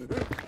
Uh-huh.